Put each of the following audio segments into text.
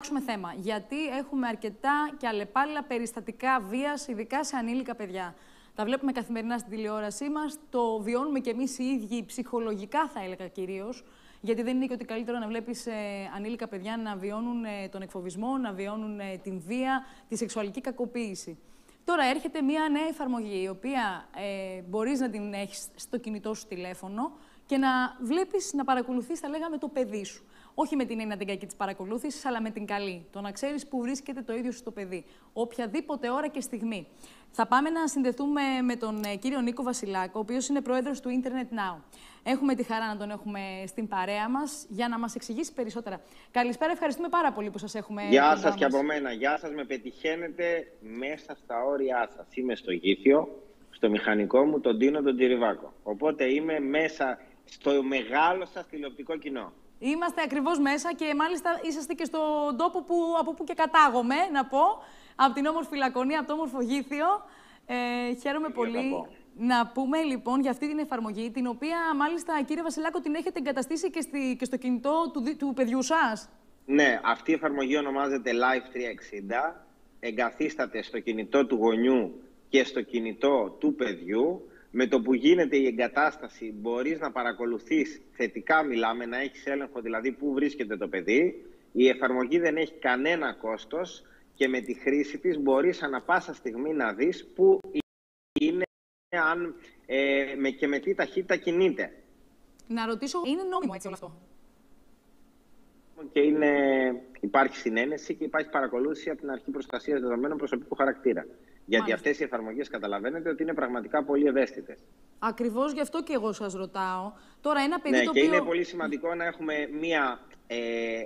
αλλάξουμε θέμα. Γιατί έχουμε αρκετά και αλλεπάλληλα περιστατικά βίας, ειδικά σε ανήλικα παιδιά. Τα βλέπουμε καθημερινά στην τηλεόρασή μας. Το βιώνουμε κι εμείς οι ίδιοι ψυχολογικά, θα έλεγα κυρίως. Γιατί δεν είναι και ότι καλύτερο να βλέπεις ε, ανήλικα παιδιά να βιώνουν ε, τον εκφοβισμό, να βιώνουν ε, την βία, τη σεξουαλική κακοποίηση. Τώρα έρχεται μια νέα εφαρμογή, η οποία ε, μπορείς να την έχεις στο κινητό σου τηλέφωνο και να βλέπεις, να παρακολουθείς, θα λέγαμε, το παιδί σου. Όχι με την έννοια την κακή της παρακολούθησης, αλλά με την καλή. Το να ξέρεις που βρίσκεται το ίδιο στο παιδί. Οποιαδήποτε ώρα και στιγμή. Θα πάμε να συνδεθούμε με τον ε, κύριο Νίκο Βασιλάκο, ο οποίος είναι πρόεδρος του Internet Now. Έχουμε τη χαρά να τον έχουμε στην παρέα μας για να μας εξηγήσει περισσότερα. Καλησπέρα, ευχαριστούμε πάρα πολύ που σας έχουμε. Γεια σας και από μένα. Γεια σας, με πετυχαίνετε μέσα στα όρια σας. Είμαι στο γήθιο, στο μηχανικό μου, τον Τίνο τον Τυριβάκο. Οπότε είμαι μέσα στο μεγάλο σας τηλεοπτικό κοινό. Είμαστε ακριβώς μέσα και μάλιστα είσαστε και στον τόπο που, από που και κατάγομαι, να πω. Από την όμορφη Λακωνία, από το όμορφο Γήθιο. Ε, χαίρομαι πολύ. Να πούμε λοιπόν για αυτή την εφαρμογή, την οποία μάλιστα κύριε Βασιλάκο την έχετε εγκαταστήσει και, στη, και στο κινητό του, του παιδιού σας; Ναι, αυτή η εφαρμογή ονομάζεται Live 360. Εγκαθίσταται στο κινητό του γονιού και στο κινητό του παιδιού με το που γίνεται η εγκατάσταση μπορείς να παρακολουθείς θετικά μιλάμε, να έχεις έλεγχο δηλαδή πού βρίσκεται το παιδί. Η εφαρμογή δεν έχει κανένα κόστος και με τη χρήση της μπορείς ανα πάσα στιγμή να δεις πού είναι αν, ε, με, και με τι ταχύτητα κινείται. Να ρωτήσω, είναι νόμιμο έτσι όλο αυτό; Και είναι, υπάρχει συνένεση και υπάρχει παρακολούθηση από την αρχή προστασίας δεδομένων προσωπικού χαρακτήρα. Γιατί αυτές οι εφαρμογές καταλαβαίνετε ότι είναι πραγματικά πολύ ευαίσθητες. Ακριβώς γι' αυτό και εγώ σας ρωτάω. Τώρα, ένα παιδί ναι, το και οποίο... είναι πολύ σημαντικό να έχουμε μία, ε,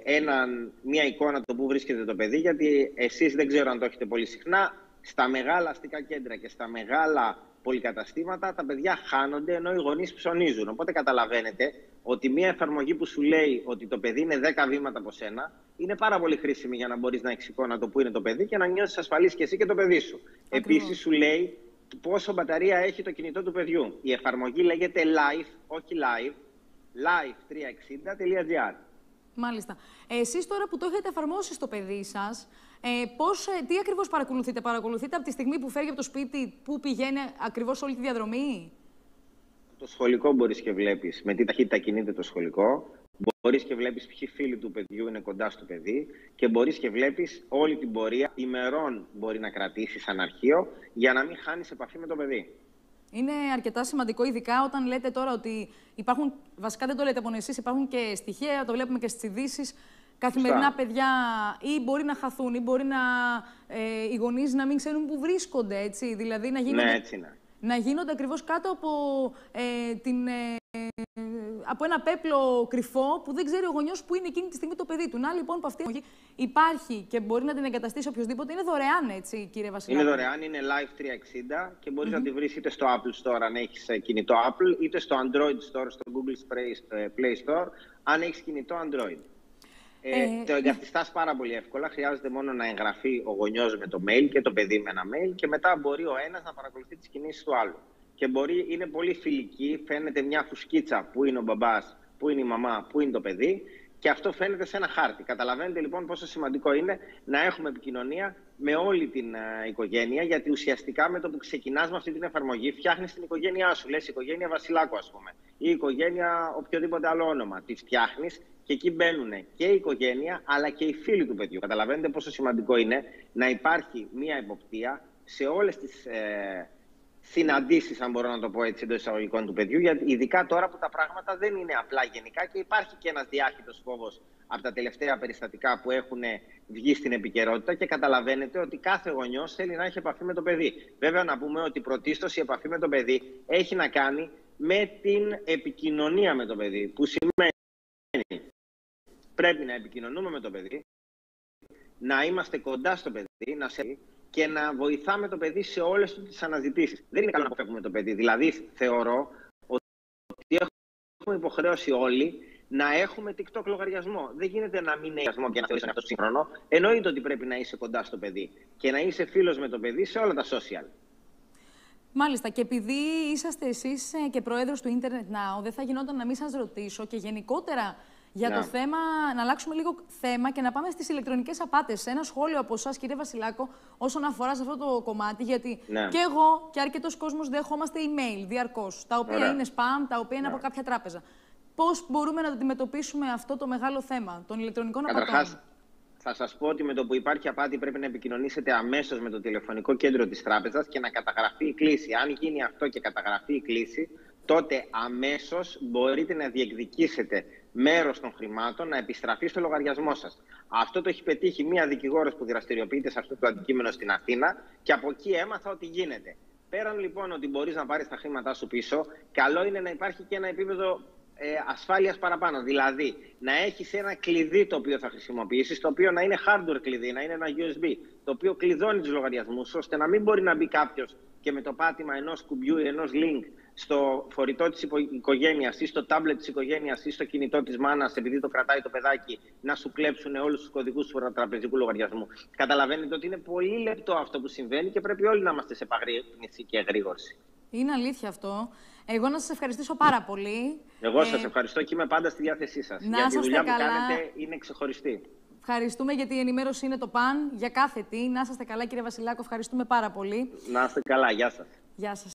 έναν, μία εικόνα το που βρίσκεται το παιδί, γιατί εσείς δεν ξέρω αν το έχετε πολύ συχνά. Στα μεγάλα αστικά κέντρα και στα μεγάλα πολυκαταστήματα τα παιδιά χάνονται ενώ οι γονείς ψωνίζουν. Οπότε καταλαβαίνετε ότι μια εφαρμογή που σου λέει ότι το παιδί είναι 10 βήματα από σένα είναι πάρα πολύ χρήσιμη για να μπορείς να έχει εικόνα το που είναι το παιδί και να νιώσεις ασφαλής και εσύ και το παιδί σου. Επίσης σου λέει πόσο μπαταρία έχει το κινητό του παιδιού. Η εφαρμογή λέγεται Live, όχι Live, live360.gr. Μάλιστα. Εσείς τώρα που το έχετε εφαρμόσει στο παιδί σας, ε, πώς, ε, τι ακριβώς παρακολουθείτε; Παρακολουθείτε από τη στιγμή που φεύγει από το σπίτι, που πηγαίνει ακριβώς όλη τη διαδρομή; Το σχολικό μπορείς και βλέπεις με τι ταχύτητα κινείται το σχολικό. Μπορείς και βλέπεις ποιοι φίλοι του παιδιού είναι κοντά στο παιδί και μπορείς και βλέπεις όλη την πορεία ημερών μπορεί να κρατήσεις σαν αρχείο για να μην χάνεις επαφή με το παιδί. Είναι αρκετά σημαντικό, ειδικά όταν λέτε τώρα ότι υπάρχουν, βασικά δεν το λέτε μόνο εσείς, υπάρχουν και στοιχεία, το βλέπουμε και στις ειδήσεις. Καθημερινά παιδιά ή μπορεί να χαθούν ή μπορεί να, ε, οι γονείς να μην ξέρουν πού βρίσκονται, έτσι. Δηλαδή να γίνονται, ναι, έτσι είναι. Να γίνονται ακριβώς κάτω από ε, την... Ε, από ένα πέπλο κρυφό που δεν ξέρει ο γονιός που είναι εκείνη τη στιγμή το παιδί του. Να λοιπόν που αυτή η υπάρχει και μπορεί να την εγκαταστήσει οποιοδήποτε. Είναι δωρεάν, έτσι, κύριε Βασιλάκη. Είναι δωρεάν, είναι Live 360 και μπορείς να τη βρεις είτε στο Apple Store αν έχεις κινητό Apple, είτε στο Android Store, στο Google Play Store, αν έχεις κινητό Android. Ε, ε, το εγκαθιστάς πάρα πολύ εύκολα. Χρειάζεται μόνο να εγγραφεί ο γονιός με το mail και το παιδί με ένα mail και μετά μπορεί ο ένας να παρακολουθεί τις κινήσεις του άλλου και μπορεί, είναι πολύ φιλική, φαίνεται μια φουσκίτσα που είναι ο μπαμπάς, που είναι η μαμά, που είναι το παιδί και αυτό φαίνεται σε ένα χάρτη. Καταλαβαίνετε λοιπόν πόσο σημαντικό είναι να έχουμε επικοινωνία με όλη την uh, οικογένεια, γιατί ουσιαστικά με το που ξεκινάς με αυτή την εφαρμογή, φτιάχνεις την οικογένειά σου. Λες οικογένεια Βασιλάκου, ας πούμε, ή οικογένεια οποιοδήποτε άλλο όνομα. Τη φτιάχνεις και εκεί μπαίνουν και η οικογένεια, αλλά και οι φίλοι του παιδιού. Καταλαβαίνετε πόσο σημαντικό είναι να υπάρχει μία εποπτεία σε όλες τις. Ε, συναντήσεις, αν μπορώ να το πω έτσι, εντός εισαγωγικών του παιδιού. Γιατί ειδικά τώρα που τα πράγματα δεν είναι απλά γενικά και υπάρχει και ένας διάχυτος φόβος από τα τελευταία περιστατικά που έχουν βγει στην επικαιρότητα και καταλαβαίνετε ότι κάθε γονιός θέλει να έχει επαφή με το παιδί. Βέβαια, να πούμε ότι πρωτίστως η επαφή με το παιδί έχει να κάνει με την επικοινωνία με το παιδί. Που σημαίνει πρέπει να επικοινωνούμε με το παιδί, να είμαστε κοντά στο παιδί, να σε και να βοηθάμε το παιδί σε όλες τις αναζητήσεις. Δεν είναι καλό να αποφεύγουμε το παιδί. Δηλαδή, θεωρώ ότι έχουμε υποχρέωση όλοι να έχουμε TikTok λογαριασμό. Δεν γίνεται να μην έχει λογαριασμό και να θεωρήσει αυτό σύγχρονο. Εννοείται ότι πρέπει να είσαι κοντά στο παιδί και να είσαι φίλος με το παιδί σε όλα τα social. Μάλιστα. Και επειδή είσαστε εσείς ε, και πρόεδρος του Internet Now, δεν θα γινόταν να μην σας ρωτήσω και γενικότερα Για το θέμα, να αλλάξουμε λίγο θέμα και να πάμε στις ηλεκτρονικές απάτες. Ένα σχόλιο από εσάς, κύριε Βασιλάκο, όσον αφορά σε αυτό το κομμάτι, γιατί Ναι. και εγώ και αρκετός κόσμος δεχόμαστε email διαρκώς, τα οποία Ωραία. είναι spam, τα οποία είναι Ναι. από κάποια τράπεζα. Πώς μπορούμε να αντιμετωπίσουμε αυτό το μεγάλο θέμα των ηλεκτρονικών απατών; Καταρχά, θα σας πω ότι με το που υπάρχει απάτη πρέπει να επικοινωνήσετε αμέσως με το τηλεφωνικό κέντρο της τράπεζας και να καταγραφεί η κλήση. Αν γίνει αυτό και καταγραφεί η κλήση, τότε αμέσως μπορείτε να διεκδικήσετε μέρος των χρημάτων να επιστραφεί στο λογαριασμό σας. Αυτό το έχει πετύχει μία δικηγόρος που δραστηριοποιείται σε αυτό το αντικείμενο στην Αθήνα και από εκεί έμαθα ότι γίνεται. Πέραν λοιπόν ότι μπορείς να πάρεις τα χρήματά σου πίσω, καλό είναι να υπάρχει και ένα επίπεδο ε, ασφάλειας παραπάνω. Δηλαδή, να έχεις ένα κλειδί το οποίο θα χρησιμοποιήσεις, το οποίο να είναι hardware κλειδί, να είναι ένα USB, το οποίο κλειδώνει τους λογαριασμούς, ώστε να μην μπορεί να μπει κάποιος και με το πάτημα ενός κουμπιού ή ενός link στο φορητό της υπο- οικογένειας ή στο tablet της οικογένειας ή στο κινητό της μάνας, επειδή το κρατάει το παιδάκι, να σου κλέψουν όλους τους κωδικούς του τραπεζικού λογαριασμού. Καταλαβαίνετε ότι είναι πολύ λεπτό αυτό που συμβαίνει και πρέπει όλοι να είμαστε σε επαγρύπνηση και εγρήγορση. Είναι αλήθεια αυτό. Εγώ να σας ευχαριστήσω πάρα πολύ. Εγώ Ε, σας ευχαριστώ και είμαι πάντα στη διάθεσή σας. να γιατί η είσαστε δουλειά που καλά. κάνετε είναι ξεχωριστή. Ευχαριστούμε γιατί η ενημέρωση είναι το παν για κάθε τι. Να είσαστε καλά, κύριε Βασιλάκο. Ευχαριστούμε πάρα πολύ. Να είστε καλά. Γεια σας. Γεια σας.